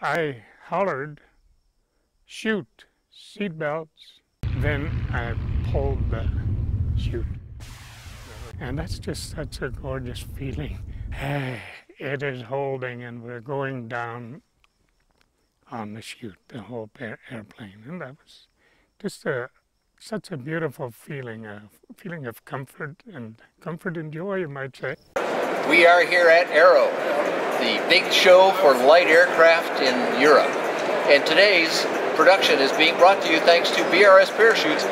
I hollered, shoot, seatbelts. Then I pulled the chute. And that's just such a gorgeous feeling. It is holding and we're going down on the chute, the whole airplane. And that was just a, such a beautiful feeling, a feeling of comfort and comfort and joy, you might say. We are here at Aero, the big show for light aircraft in Europe. And today's production is being brought to you thanks to BRS Parachutes,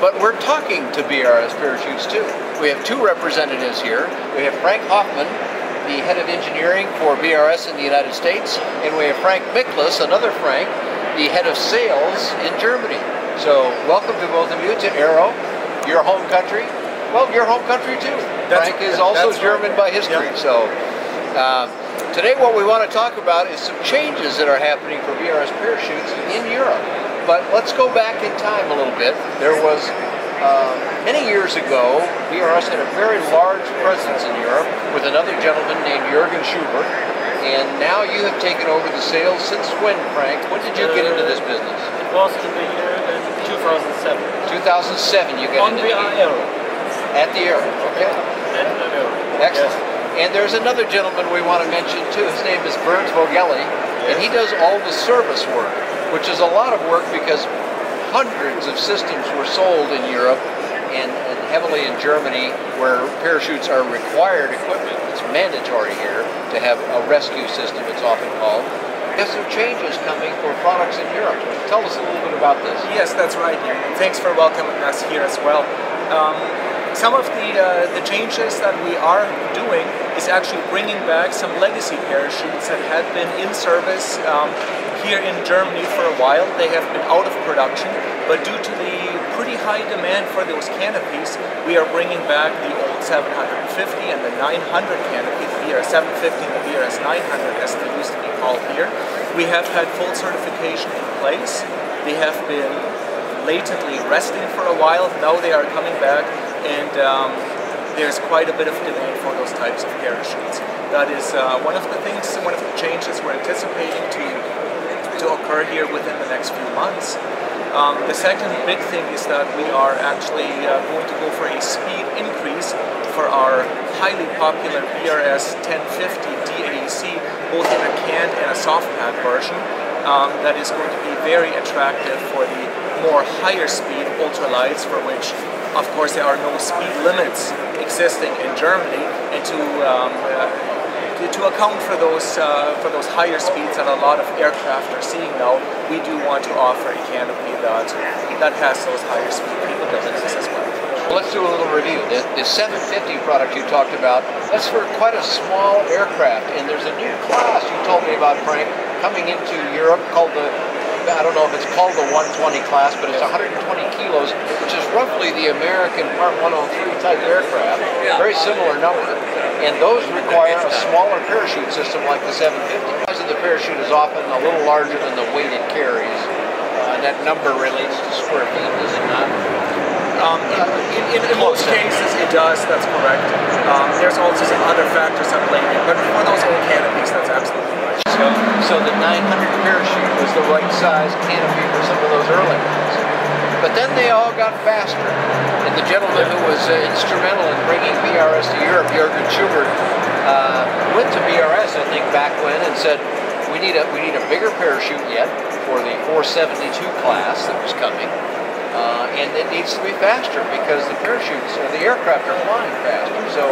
but we're talking to BRS Parachutes too. We have two representatives here. We have Frank Hoffman, the head of engineering for BRS in the United States, and we have Frank Miklis, another Frank, the head of sales in Germany. So welcome to both of you to Aero, your home country. Well, your home country too. That's, Frank is also German right. by history. Yeah. So uh, today what we want to talk about is some changes that are happening for BRS parachutes in Europe. But let's go back in time a little bit. There was uh, many years ago, BRS had a very large presence in Europe with another gentleman named Jürgen Schubert. And now you have taken over the sales. Since when, Frank? When did you get into this business? It was in the year 2007. 2007 you got On into the Aero. At the Aero, okay. At the Aero. Excellent. And there's another gentleman we want to mention too. His name is Burns Vogelli, and he does all the service work, which is a lot of work because hundreds of systems were sold in Europe and, and heavily in Germany where parachutes are required equipment. It's mandatory here to have a rescue system, it's often called. There's some changes coming for products in Europe. Tell us a little bit about this. Yes, that's right. Thanks for welcoming us here as well. Um, some of the uh, the changes that we are doing is actually bringing back some legacy parachutes that had been in service um, here in Germany for a while. They have been out of production, but due to the pretty high demand for those canopies, we are bringing back the old 750 and the 900 canopy, the BRS 750 and the BRS 900 as they used to be called here. We have had full certification in place. They have been latently resting for a while. Now they are coming back and um, there's quite a bit of demand for those types of parachutes. That is uh, one of the things, one of the changes we're anticipating to to occur here within the next few months. Um, the second big thing is that we are actually uh, going to go for a speed increase for our highly popular BRS 1050 DAEC, both in a canned and a soft pad version. Um, that is going to be very attractive for the more higher speed ultralights for which of course there are no speed limits existing in Germany and to um, uh, to account for those uh, for those higher speeds that a lot of aircraft are seeing now, we do want to offer a canopy that that has those higher speed capabilities as well. well let's do a little review. The, the 750 product you talked about, that's for quite a small aircraft, and there's a new class you told me about, Frank, coming into Europe called the I don't know if it's called the 120 class, but it's 120 kilos, which is roughly the American Part 103 type aircraft. Very similar number. And those require a smaller parachute system like the 750. The size of the parachute is often a little larger than the weight it carries. Uh, that number relates to square feet, does it not? Um, in, in, in most cases, it does. That's correct. Um, there's also some other factors at play, but for those old canopies, that's absolutely right. So, the 900 parachute was the right size canopy for some of those early ones. But then they all got faster. And the gentleman who was uh, instrumental in bringing BRS to Europe, Jürgen Schubert, uh, went to BRS, I think, back when and said, we need a we need a bigger parachute yet for the 472 class that was coming. Uh, and it needs to be faster because the parachutes, or the aircraft are flying faster. So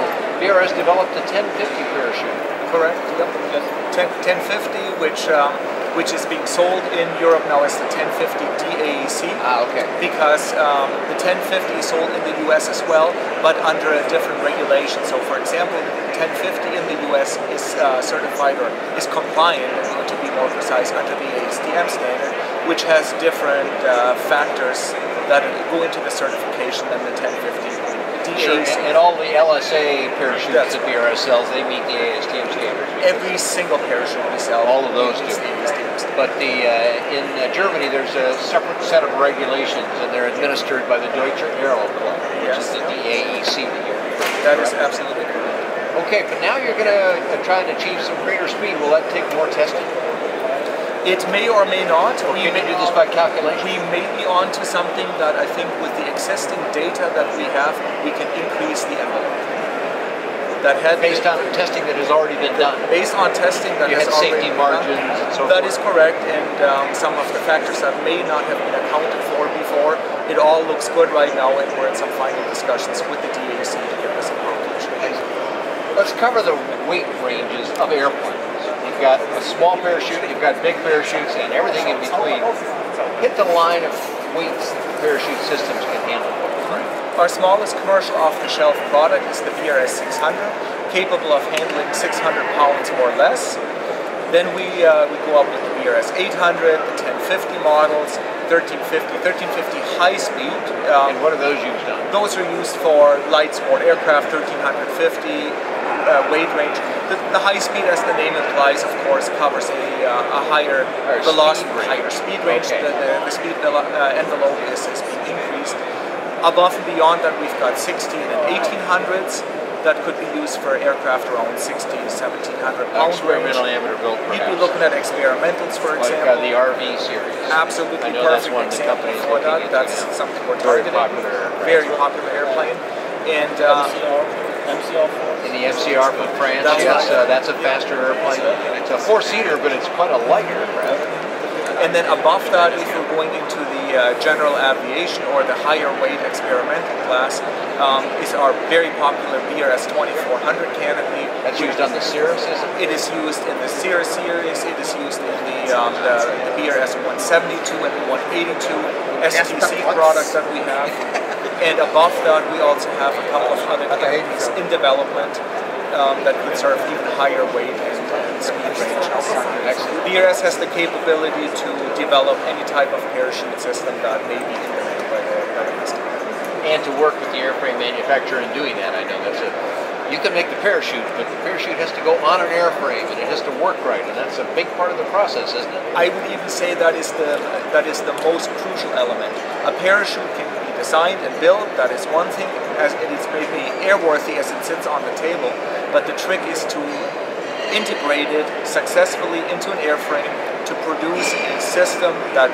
BRS developed a 1050 parachute. Correct. Yep. Yes. 10, 1050, which um, which is being sold in Europe now as the 1050 DAEC. Ah, okay. Because um, the 1050 is sold in the US as well, but under a different regulation. So, for example, the 1050 in the US is uh, certified or is compliant, to be more precise, under the ASTM standard, which has different uh, factors that go into the certification than the 1050 Sure, and, and, all the LSA parachutes That's that BRS sells, they meet the ASTM standards. Every single parachute we sell, all of those do. But the uh, in uh, Germany, there's a separate set of regulations, and they're administered by the Deutsche Aero Club, which yes. is the DAEC that you're That is absolutely correct. Okay, but now you're going to uh, try and achieve some greater speed. Will that take more testing? It may or may not. Or can you do this by calculation? We may be onto something that I think with the existing data that we have, we can increase the envelope. That had Based on testing that has already been done. based on testing that You has had already safety been done. margins and so That forth. is correct, and um, some of the factors that may not have been accounted for before. It all looks good right now, and we're in some final discussions with the DAC to get this accomplished. Let's cover the weight ranges of airplanes. You've got a small parachute, you've got big parachutes, and everything in between. Hit the line of weights that the parachute systems can handle. Our smallest commercial off-the-shelf product is the BRS 600, capable of handling 600 pounds or less. Then we, uh, we go up with the BRS 800, the 1050 models, 1350, 1350 high speed. Um, And what are those used on? those are used for light sport aircraft, 1350 uh, weight range. The, the high speed, as the name implies, of course, covers a, uh, a higher Higher velocity, speed range. higher speed range. Okay. The, the, the speed velo- uh, envelope is, is being increased. Above and beyond that, we've got 16 and 1800s that could be used for aircraft around 16 1700 pound Experimental amateur-built. We'd be looking at experimentals, for like uh, example. the RV series. Absolutely I know that's one of the example companies for looking that. That's now. something we're targeting. Very targeting. popular. Very popular airplane. And uh, MCR, MCR 4. In the MCR from France, That's yes, uh, that's a faster airplane. It's a four-seater, but it's quite a light aircraft. and then above that, if you're going into the uh, general aviation or the higher weight experimental class, um, is our very popular BRS 2400 canopy. That's used on the Cirrus, is it? It is used in the Cirrus series. It is used in the, um, the, the BRS 172 and the 182 STC products that we have. And above that, we also have a couple of other canopies in development um, that could serve even higher weight and, speed range. Excellent. BRS has the capability to develop any type of parachute system that may be implemented by the, by the customer. And to work with the airframe manufacturer in doing that, I know that's a. You can make the parachute, but the parachute has to go on an airframe and it has to work right, and that's a big part of the process, isn't it? I would even say that is the that is the most crucial element. A parachute can designed and built. That is one thing, as it is maybe airworthy as it sits on the table. But the trick is to integrate it successfully into an airframe to produce a system that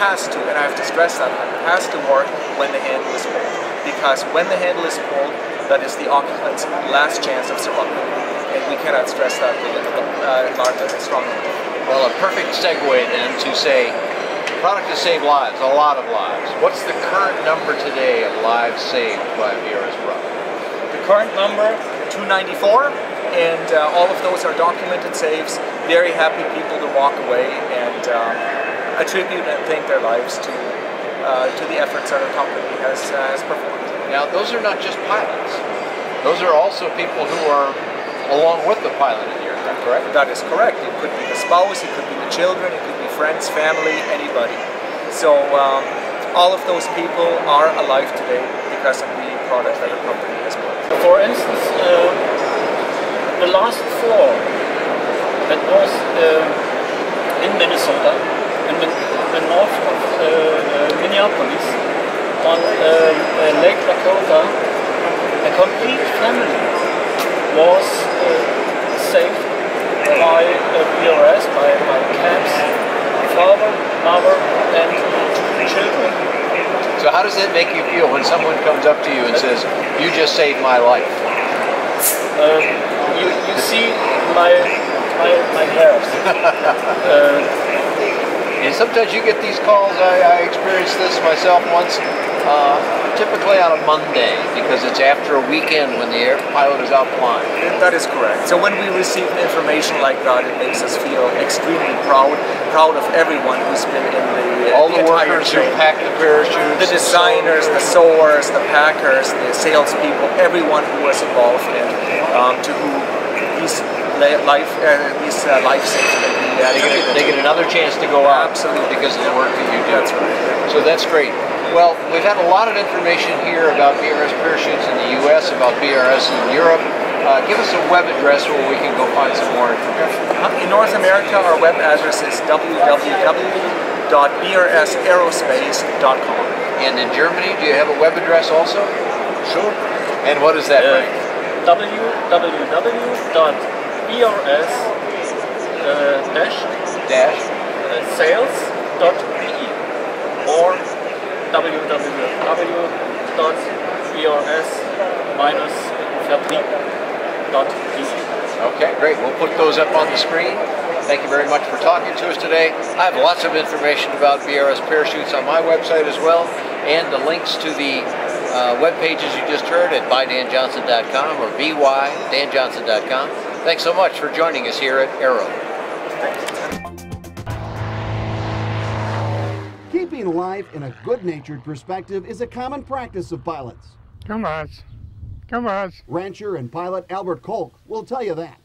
has to, and I have to stress that, has to work when the handle is pulled. Because when the handle is pulled, that is the occupant's last chance of survival. And we cannot stress that uh, large and strongly. Well, a perfect segue then to say, product has saved lives, a lot of lives. What's the current number today of lives saved by BRS Pro? The current number, 294, and uh, all of those are documented saves. Very happy people to walk away and um, attribute and thank their lives to uh, to the efforts that our company has, uh, has performed. Now, those are not just pilots. Those are also people who are along with the pilot in the aircraft, correct? That is correct. It could be the spouse, it could be the children, it could be friends, family, anybody. So um, all of those people are alive today because of the product that our company has built. For instance, uh, the last four that was uh, in Minnesota, in the, the north of uh, uh, Minneapolis, on uh, uh, Lake Lakota, a complete family was saved by uh, BRS, by, by CAPS, father, mother, and children. So how does that make you feel when someone comes up to you and says, you just saved my life? Um, you, you see my my, my hairs. uh, And sometimes you get these calls, I, I experienced this myself once, uh, typically on a Monday, because it's after a weekend when the air pilot is out flying. That is correct. So when we receive information like that, it makes us feel extremely proud, proud of everyone who's been in the All the entire workers who chain. pack the parachutes. the designers, the sewers, the packers, the salespeople, everyone who was involved in um, to who these life uh, these uh, life savings be uh, they get, they get another chance to go out Absolutely. because of the work that you do. That's right. So that's great. Well, we've had a lot of information here about BRS parachutes in the U.S., about BRS in Europe. Uh, give us a web address where we can go find some more information. Uh, In North America, our web address is www.brsaerospace.com. And in Germany, do you have a web address also? sure. And what is that, Uh, Frank? www.brs-sales.de or www.brs-vertrieb.de. Okay, great. We'll put those up on the screen. Thank you very much for talking to us today. I have lots of information about BRS parachutes on my website as well, and the links to the uh, web pages you just heard at bydanjohnson.com or bydanjohnson.com. Thanks so much for joining us here at Aero. Keeping life in a good-natured perspective is a common practice of pilots. Come on. Come on. Rancher and pilot Albert Kolk will tell you that.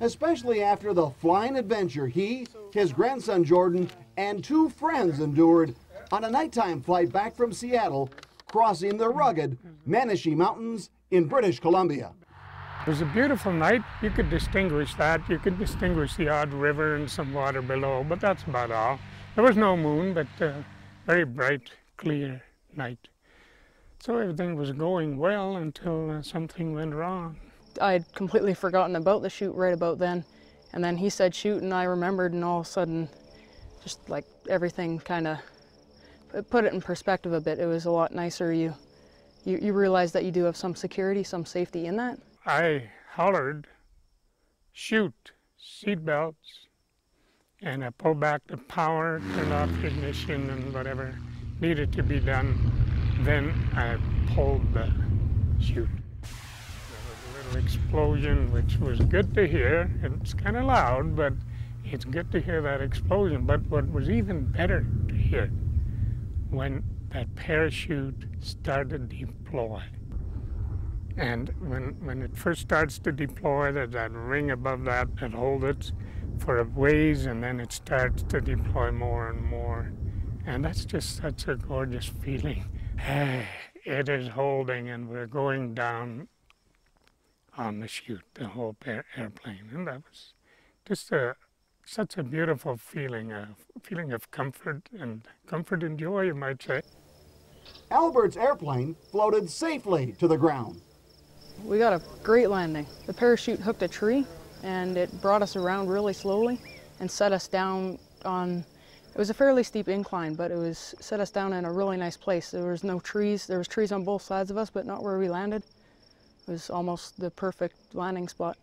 Especially after the flying adventure he, his grandson Jordan, and two friends endured on a nighttime flight back from Seattle, crossing the rugged Monashee Mountains in British Columbia. It was a beautiful night. You could distinguish that. You could distinguish the odd river and some water below, but that's about all. There was no moon, but uh, very bright, clear night. So everything was going well until uh, something went wrong. I'd completely forgotten about the shoot right about then. And then he said shoot, and I remembered, and all of a sudden, just like everything kind of put it in perspective a bit. It was a lot nicer. You, you, you realize that you do have some security, some safety in that. I hollered, shoot, seatbelts, and I pulled back the power, turned off the ignition, and whatever needed to be done. Then I pulled the chute. There was a little explosion, which was good to hear. It's kind of loud, but it's good to hear that explosion. But what was even better to hear when that parachute started to deploy. And when, when it first starts to deploy, there's that ring above that that holds it for a ways, and then it starts to deploy more and more. And that's just such a gorgeous feeling. it is holding, and we're going down on the chute, the whole airplane. And that was just a, such a beautiful feeling, a feeling of comfort and comfort and joy, you might say. Albert's airplane floated safely to the ground. We got a great landing. The parachute hooked a tree and it brought us around really slowly and set us down on, it was a fairly steep incline, but it was set us down in a really nice place. There was no trees, there was trees on both sides of us, but not where we landed. It was almost the perfect landing spot.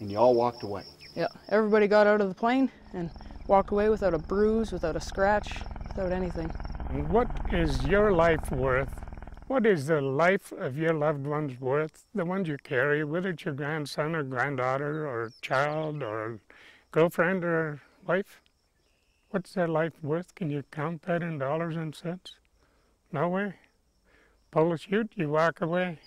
And you all walked away? Yeah, everybody got out of the plane and walked away without a bruise, without a scratch, without anything. What is your life worth what is the life of your loved ones worth? The ones you carry, whether it's your grandson or granddaughter or child or girlfriend or wife? What's their life worth? Can you count that in dollars and cents? No way. Pull a chute, you walk away.